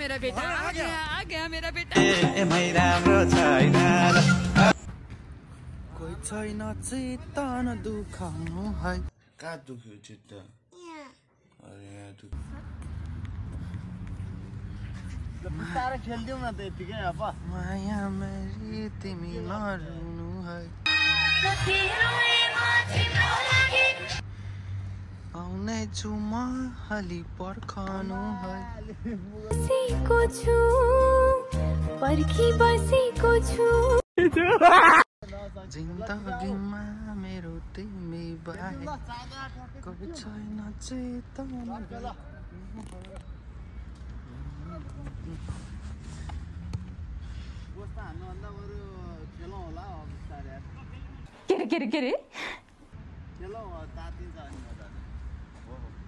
मेरा बेटा। आ गया। आ गया मेरा बेटा। कोही छैन चेतन दुखाउनु है। कहाँ दुख्यो चित्त? अरे खेलिदिउँ न त यतिकै अब। माया मेरी तिमी नरुनु है। आउने छु म अलि पर्खनु है। बसेको छु पर्खी बसेको छु। जिन्दगीमा मेरो तिमी बाहेक छैन चेतन। होला के अरे के अरे के अरे 와.